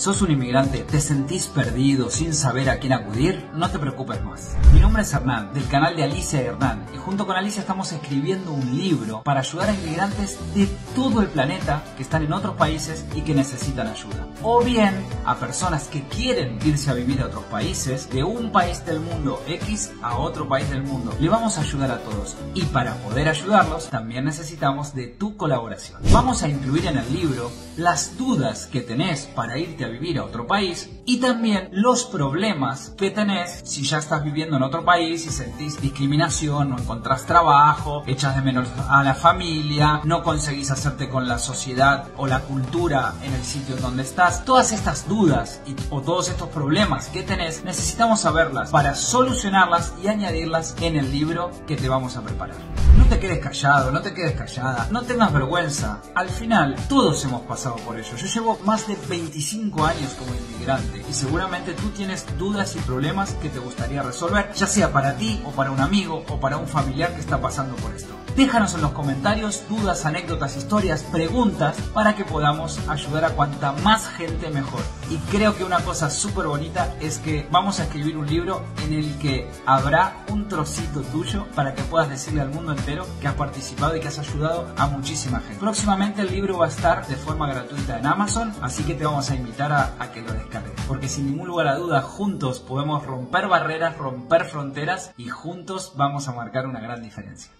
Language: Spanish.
¿Sos un inmigrante? ¿Te sentís perdido sin saber a quién acudir? No te preocupes más. Mi nombre es Hernán, del canal de Alicia Hernán, y junto con Alicia estamos escribiendo un libro para ayudar a inmigrantes de todo el planeta que están en otros países y que necesitan ayuda. O bien a personas que quieren irse a vivir a otros países, de un país del mundo X a otro país del mundo. Le vamos a ayudar a todos. Y para poder ayudarlos, también necesitamos de tu colaboración. Vamos a incluir en el libro las dudas que tenés para irte a vivir a otro país y también los problemas que tenés si ya estás viviendo en otro país y sentís discriminación, no encontrás trabajo, echas de menos a la familia, no conseguís hacerte con la sociedad o la cultura en el sitio donde estás. Todas estas dudas y, o todos estos problemas que tenés necesitamos saberlas para solucionarlas y añadirlas en el libro que te vamos a preparar. No te quedes callado, no te quedes callada, no tengas vergüenza. Al final, todos hemos pasado por ello. Yo llevo más de 25 años como inmigrante y seguramente tú tienes dudas y problemas que te gustaría resolver, ya sea para ti o para un amigo o para un familiar que está pasando por esto. Déjanos en los comentarios dudas, anécdotas, historias, preguntas para que podamos ayudar a cuanta más gente mejor. Y creo que una cosa súper bonita es que vamos a escribir un libro en el que habrá un trocito tuyo para que puedas decirle al mundo entero que has participado y que has ayudado a muchísima gente. Próximamente el libro va a estar de forma gratuita en Amazon, así que te vamos a invitar a, que lo descargues. Porque sin ningún lugar a duda, juntos podemos romper barreras, romper fronteras y juntos vamos a marcar una gran diferencia.